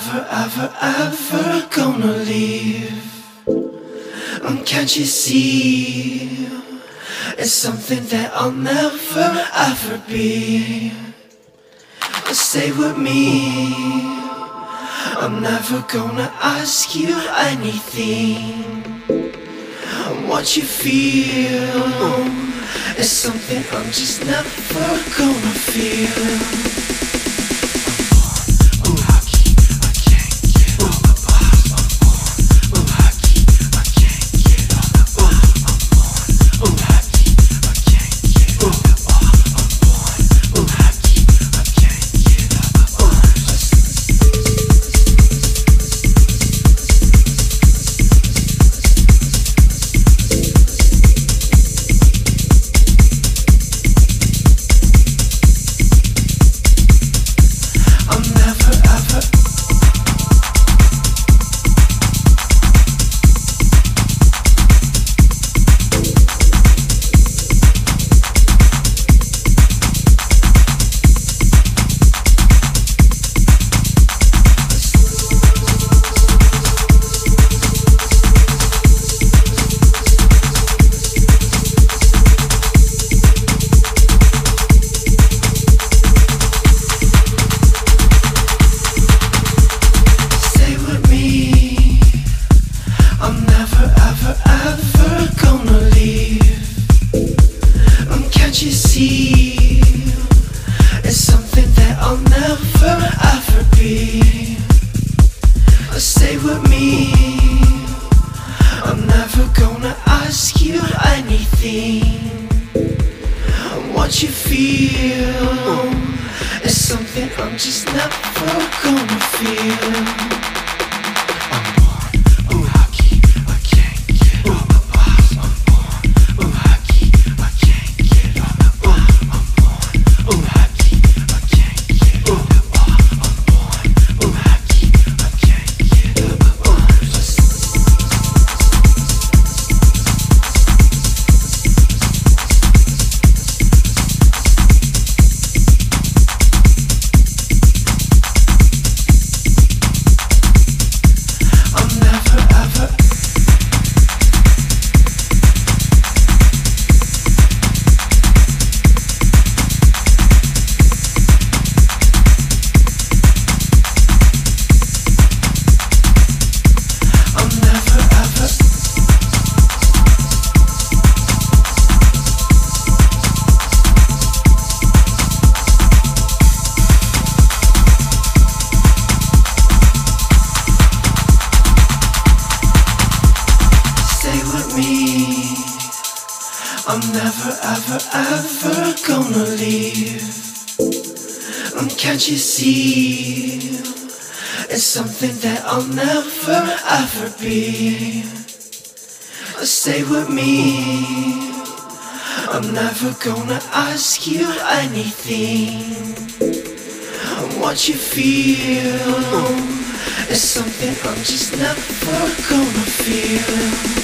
ever, ever ever gonna leave. Um, can't you see? It's something that I'll never, ever be. But Stay with me. I'm never gonna ask you anything. What you feel is something I'm just never gonna feel. Feel is something I'm just never gonna feel. I'm never, ever, ever gonna leave. Can't you see? It's something that I'll never, ever be. Uh, stay with me. I'm never gonna ask you anything. What you feel is something I'm just never gonna feel.